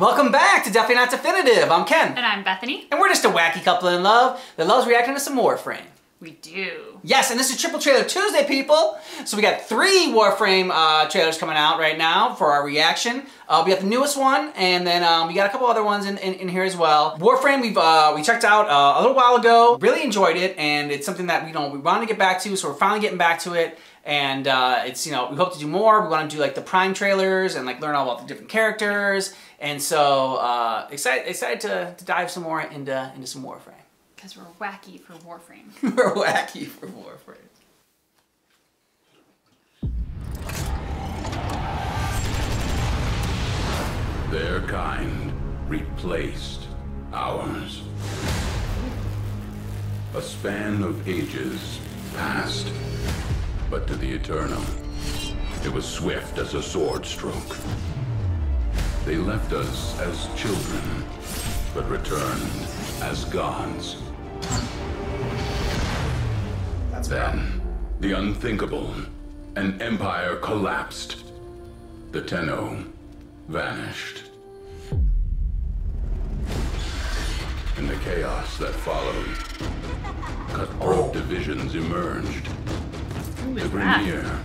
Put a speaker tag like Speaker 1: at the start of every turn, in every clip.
Speaker 1: Welcome back to Definitely Not Definitive. I'm Ken.
Speaker 2: And I'm Bethany.
Speaker 1: And we're just a wacky couple in love that loves reacting to some Warframe.
Speaker 2: We do.
Speaker 1: Yes, and this is Triple Trailer Tuesday, people. So we got three Warframe uh, trailers coming out right now for our reaction. Uh, we got the newest one, and then um, we got a couple other ones in, in, in here as well. Warframe, we've uh, we checked out uh, a little while ago. Really enjoyed it, and it's something that we don't we wanted to get back to, so we're finally getting back to it. And uh, it's you know we hope to do more. We want to do like the Prime trailers and like learn all about the different characters. And so uh, excited excited to, to dive some more into into some Warframe.
Speaker 2: Because we're wacky for Warframe.
Speaker 1: we're wacky for Warframe.
Speaker 3: Their kind replaced ours. A span of ages passed, but to the Eternal, it was swift as a sword stroke. They left us as children, but returned as gods.
Speaker 1: That's
Speaker 3: Then, the unthinkable, an empire collapsed. The Tenno vanished. In the chaos that followed, cutthroat oh. divisions emerged.
Speaker 2: Is that?
Speaker 3: Grineer,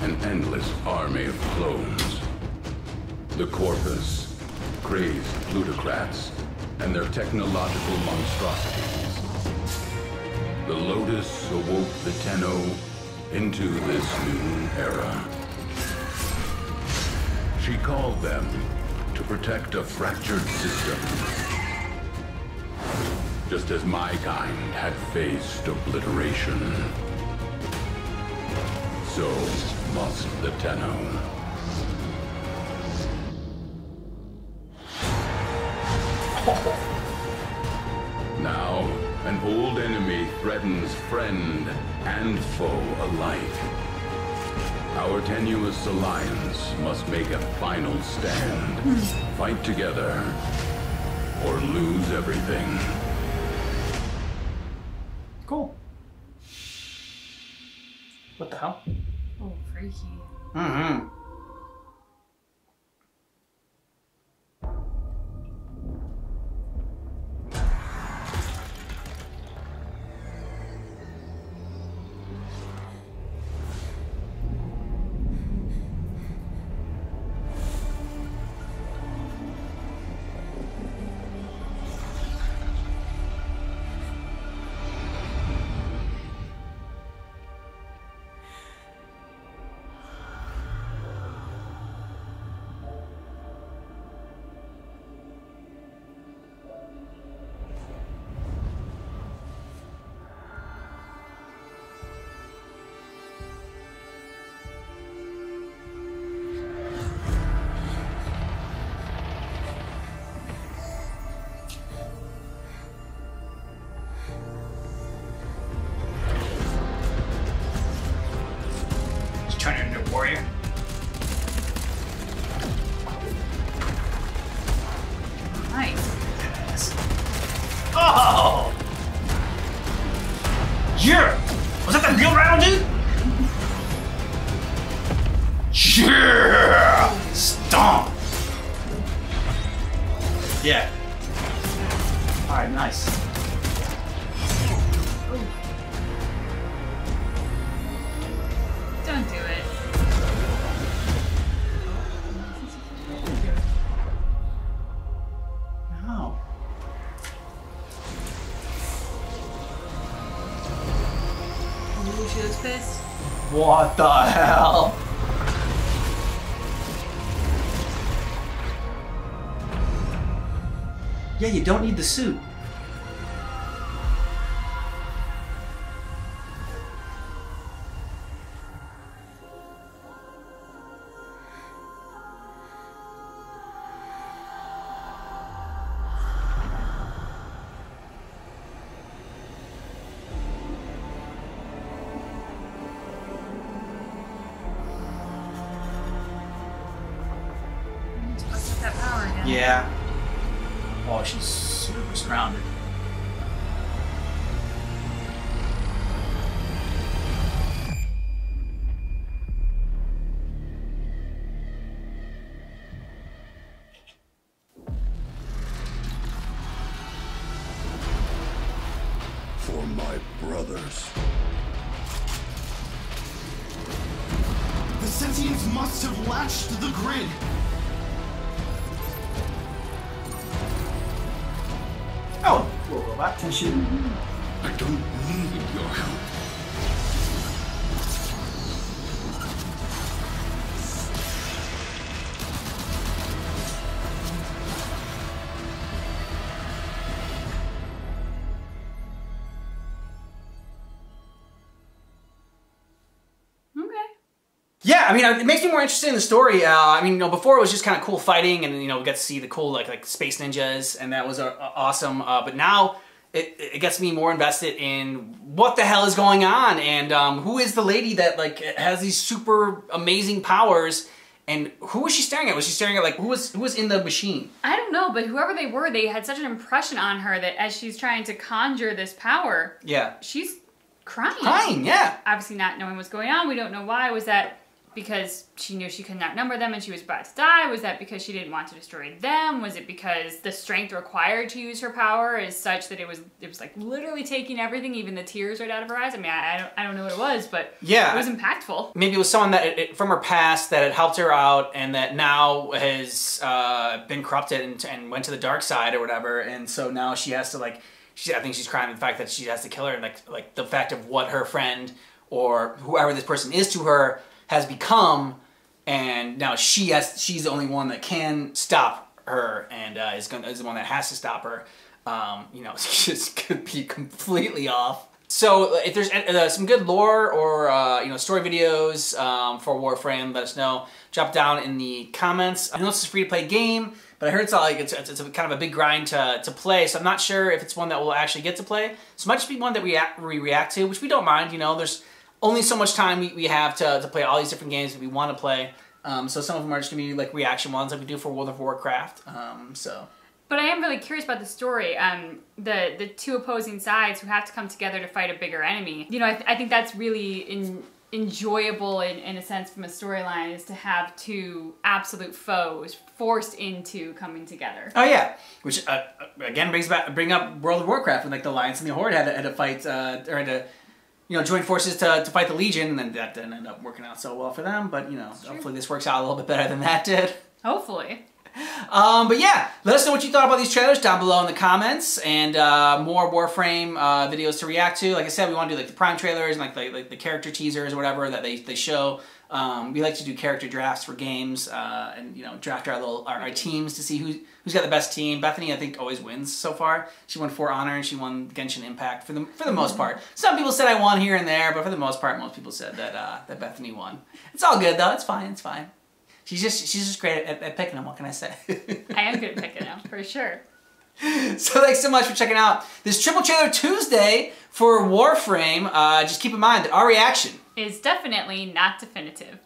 Speaker 3: an endless army of clones. The Corpus, crazed plutocrats, and their technological monstrosities. The Lotus awoke the Tenno into this new era. She called them to protect a fractured system. Just as my kind had faced obliteration. So must the Tenno. Now, an old enemy threatens friend and foe alike. Our tenuous alliance must make a final stand. Fight together, or lose everything.
Speaker 1: Cool. What the hell?
Speaker 2: Freaky.
Speaker 1: Mm-hmm. Turning into a warrior.
Speaker 2: Nice.
Speaker 1: Yes. Oh! Yeah! Was that the real round, dude? Yeah! Stomp! Yeah. Alright, nice. What the hell? Yeah, you don't need the suit. Yeah. Oh, she's super surrounded.
Speaker 3: For my brothers.
Speaker 4: The sentients must have latched the grid.
Speaker 1: Oh, little.
Speaker 3: I don't need your help.
Speaker 1: Yeah, I mean, it makes me more interested in the story. Uh, I mean, you know, before it was just kind of cool fighting, and you know, we got to see the cool like like space ninjas, and that was uh, awesome. Uh, but now it, it gets me more invested in what the hell is going on, and um, who is the lady that like has these super amazing powers, and who was she staring at? Was she staring at like who was who was in the machine?
Speaker 2: I don't know, but whoever they were, they had such an impression on her that as she's trying to conjure this power,
Speaker 1: Yeah,
Speaker 2: she's crying.
Speaker 1: crying. Yeah,
Speaker 2: Obviously, not knowing what's going on. We don't know why. Was that because she knew she couldn't outnumber them and she was about to die? Was that because she didn't want to destroy them? Was it because the strength required to use her power is such that it was it was like literally taking everything, even the tears right out of her eyes? I mean, I, I don't I don't know what it was, but
Speaker 1: Yeah.
Speaker 2: it was impactful.
Speaker 1: maybe it was someone that it, from her past that had helped her out and that now has uh, been corrupted and, and went to the dark side or whatever and so now she has to like she, i think she's crying the fact that she has to kill her and like like the fact of what her friend or whoever this person is to her has become and now she has she's the only one that can stop her and uh, is, gonna, is the one that has to stop her um, you know just could be completely off so if there's uh, some good lore or uh, you know story videos um, for Warframe, let us know. Drop down in the comments. I know it's a free to play game, but I heard it's like it's, it's, a kind of a big grind to, to play. So I'm not sure if it's one that we'll actually get to play. So it might just be one that we, we react to, which we don't mind. You know, there's only so much time we, we have to, to play all these different games that we want to play. Um, so some of them are just gonna be like reaction ones, like we do for World of Warcraft. Um, so
Speaker 2: But I am really curious about the story. Um, the the two opposing sides who have to come together to fight a bigger enemy. You know, I, th- I think that's really in, enjoyable in, in a sense from a storyline is to have two absolute foes forced into coming together.
Speaker 1: Oh yeah, which uh, again brings back bring up World of Warcraft when like the Alliance and the Horde had to, had to fight uh, or had to you know join forces to, to fight the Legion, and then that didn't end up working out so well for them. But you know, hopefully this works out a little bit better than that did.
Speaker 2: Hopefully.
Speaker 1: Um, but yeah, let us know what you thought about these trailers down below in the comments, and uh, more Warframe uh, videos to react to. Like I said, we want to do like the Prime trailers and like the, like the character teasers or whatever that they, they show. Um, we like to do character drafts for games, uh, and you know draft our little our, our teams to see who who's got the best team. Bethany, I think, always wins so far. She won For Honor and she won Genshin Impact for the for the most part. Some people said I won here and there, but for the most part, most people said that uh, that Bethany won. It's all good though. It's fine. It's fine. She's just she's just great at, at picking them. What can I say?
Speaker 2: I am good at picking them, for sure.
Speaker 1: So thanks so much for checking out this Triple Trailer Tuesday for Warframe. Uh, just keep in mind that our reaction
Speaker 2: Is definitely not definitive.